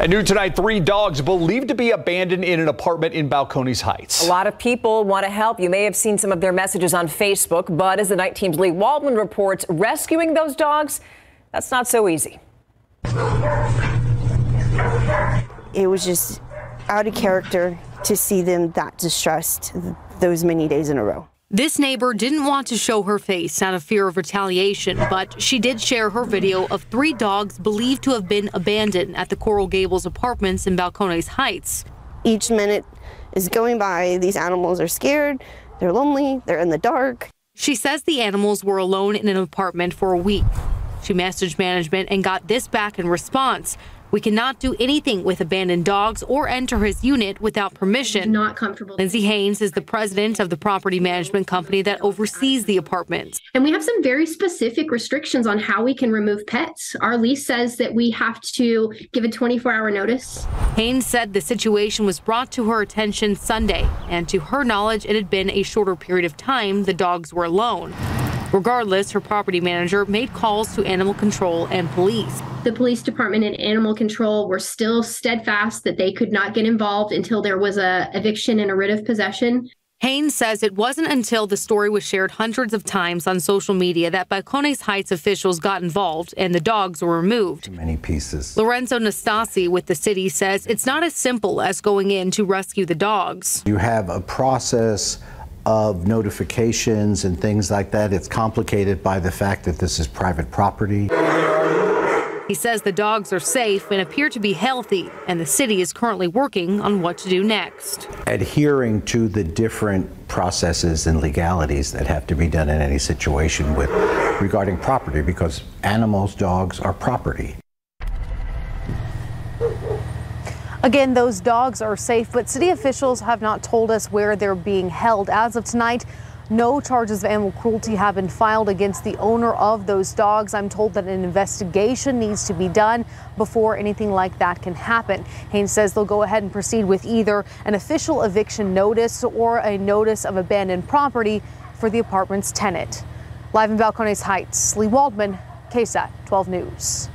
And new tonight, three dogs believed to be abandoned in an apartment in Balcones Heights. A lot of people want to help. You may have seen some of their messages on Facebook, but as the night team's Leigh Waldman reports, rescuing those dogs, that's not so easy. It was just out of character to see them that distressed those many days in a row. This neighbor didn't want to show her face out of fear of retaliation, but she did share her video of three dogs believed to have been abandoned at the Coral Gables apartments in Balcones Heights. Each minute is going by, these animals are scared, they're lonely, they're in the dark. She says the animals were alone in an apartment for a week. She messaged management and got this back in response. We cannot do anything with abandoned dogs or enter his unit without permission. Not comfortable. Lindsay Haynes is the president of the property management company that oversees the apartments. And we have some very specific restrictions on how we can remove pets. Our lease says that we have to give a 24 hour notice. Haynes said the situation was brought to her attention Sunday, and to her knowledge, it had been a shorter period of time the dogs were alone. Regardless, her property manager made calls to animal control and police. The police department and animal control were still steadfast that they could not get involved until there was a eviction and a writ of possession. Haynes says it wasn't until the story was shared hundreds of times on social media that Balcones Heights officials got involved and the dogs were removed. Many pieces. Lorenzo Nastasi with the city says it's not as simple as going in to rescue the dogs. You have a process of notifications and things like that. It's complicated by the fact that this is private property. He says the dogs are safe and appear to be healthy, and the city is currently working on what to do next. Adhering to the different processes and legalities that have to be done in any situation with regarding property because animals, dogs are property. Again, those dogs are safe, but city officials have not told us where they're being held. As of tonight, no charges of animal cruelty have been filed against the owner of those dogs. I'm told that an investigation needs to be done before anything like that can happen. Haynes says they'll go ahead and proceed with either an official eviction notice or a notice of abandoned property for the apartment's tenant. Live in Balcones Heights, Leigh Waldman, KSAT 12 News.